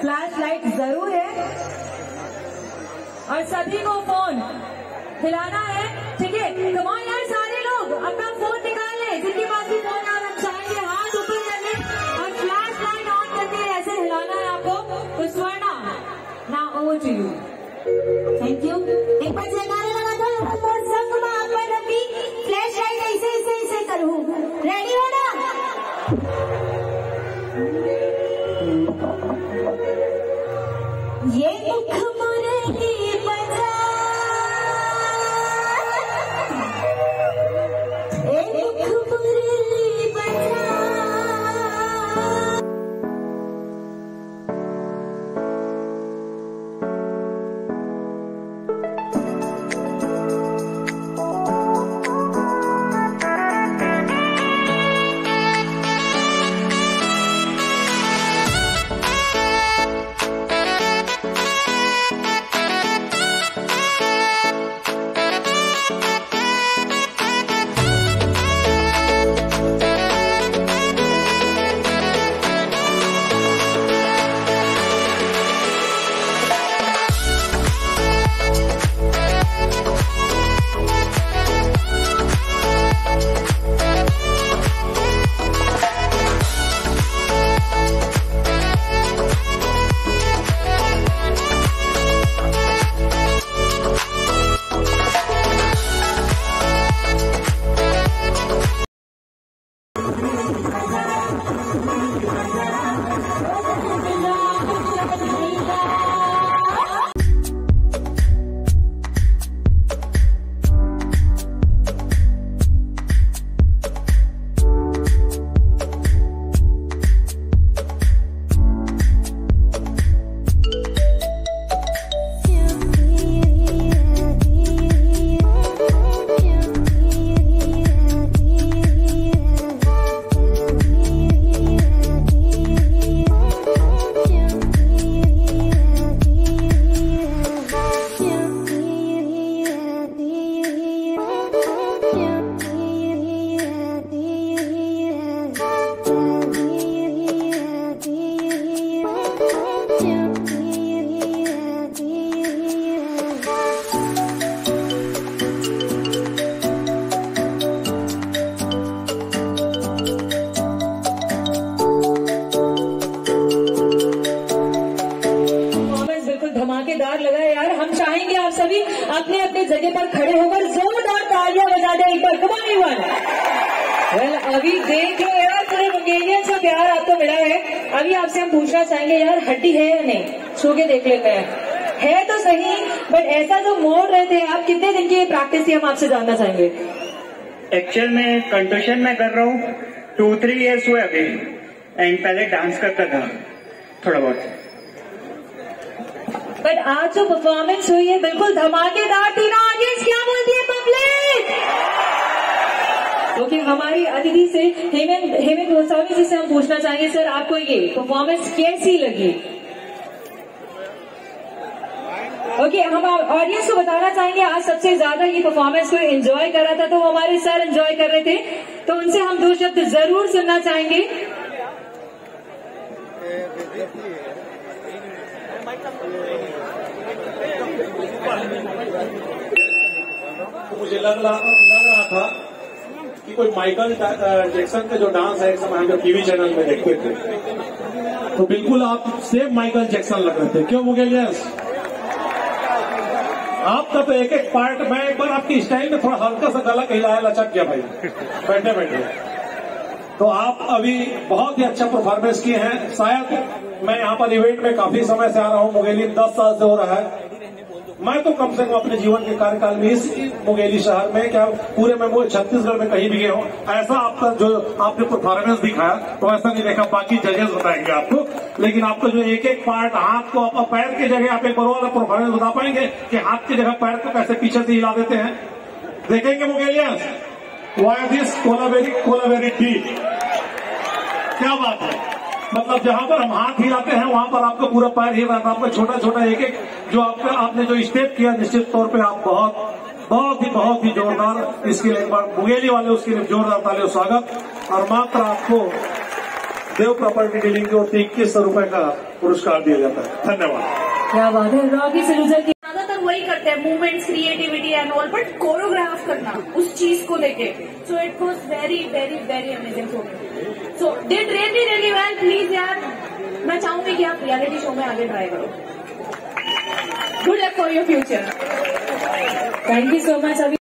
Flash light ज़रूर है। और सभी को फ़ोन हिलाना है। ठीक है? कमान यार, सारे लोग, अपना फ़ोन धमाकेदार लगा यार, हम चाहेंगे आप सभी अपने अपने जगह पर खड़े होकर जोरदार तालियाँ बजा दें एक बार कमान वन वेल अभी देख लो यार पूरे मंगेलियन से प्यार आपको मिला है। अभी आपसे हम पूछना चाहेंगे यार, हड्डी है या नहीं? छू के देख लेते हैं। है तो सही बट ऐसा जो मोड़ रहे थे आप, कितने दिन की प्रैक्टिस थी, हम आपसे जानना चाहेंगे। एक्चुअल में कंट्रोशन में कर रहा हूँ टू थ्री इयर्स हुए अभी एंड पहले डांस करता था, थोड़ा बहुत। बट आज जो परफॉर्मेंस हुई है, बिल्कुल धमाकेदार थी ना ऑडियंस क्या बोलती है पब्लिक ओके हमारी अतिथि से हेमंत हेमंत गोस्वामी जी से हम पूछना चाहेंगे, सर, आपको ये परफॉर्मेंस कैसी लगी? ओके हम ऑडियंस को बताना चाहेंगे, आज सबसे ज़्यादा ये परफॉर्मेंस को एंजॉय कर रहा था तो वो हमारे सर एंजॉय कर रहे थे। तो उनसे हम दो शब्द ज़रूर सुनना चाहेंगे। तो मुझे लग रहा लग रहा था कि कोई माइकल जैक्सन का जो डांस है, एक समय हम टीवी चैनल में देखते थे। तो बिल्कुल आप सेम माइकल जैक्सन लग रहे थे। क्यों मुगेल यस आपका तो एक एक पार्ट में एक बार आपकी स्टाइल में थोड़ा हल्का सा गला हिलाया, लचक गया भाई। बैठे बैठे। तो आप अभी बहुत ही अच्छा परफॉर्मेंस किए हैं। शायद मैं यहाँ पर इवेंट में काफ़ी समय से आ रहा हूँ, मुगेली दस साल से हो रहा है। मैं तो कम से कम अपने जीवन के कार्यकाल में इस मुंगेली शहर में, क्या पूरे में वो छत्तीसगढ़ में कहीं भी गए हो, ऐसा आपका जो आपने परफॉर्मेंस दिखाया तो ऐसा नहीं देखा, बाकी जजेस बताएँगे आपको। लेकिन आपका जो एक एक पार्ट हाथ को आप, पैर की जगह आप एक बड़ो वाला परफॉर्मेंस बता पाएँगे कि हाथ की जगह पैर को कैसे पीछे से हिला देते हैं। देखेंगे मुंगेलियंस why this Kolaveri Kolaveri T क्या बात है? मतलब जहाँ पर हम हाथ हिलाते हैं, वहाँ पर आपका पूरा पैर ही रहा था आपका छोटा छोटा एक एक जो आपका, आपने जो स्टेप किया, निश्चित तौर पे आप बहुत बहुत ही बहुत ही जोरदार इसके लिए एक बार मुंगेली वाले, उसके लिए जोरदार तालियों स्वागत। और मात्र आपको देव प्रॉपर्टी डीलिंग की ओर से इक्कीस सौ रुपए का पुरस्कार दिया जाता है। धन्यवाद। क्या बात है? वही करते हैं movements creativity and all but choreograph करना, उस चीज़ को लेके। So it was very very very amazing for so did really really well please यार, मैं चाहूँगी कि आप रियलिटी शो में आगे ट्राई करो। Good luck for your future thank you so much अभी।